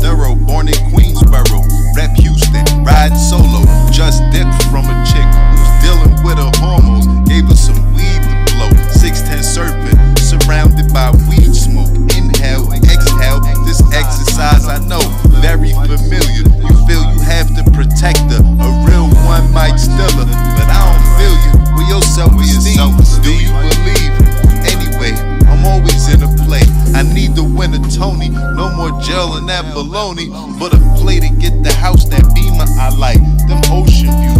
Thorough, born in Queensboro, rep Houston, ride solo, just dipped from a chick Tony. No more gel in that baloney. But a play to get the house that Beamer I like. Them ocean views.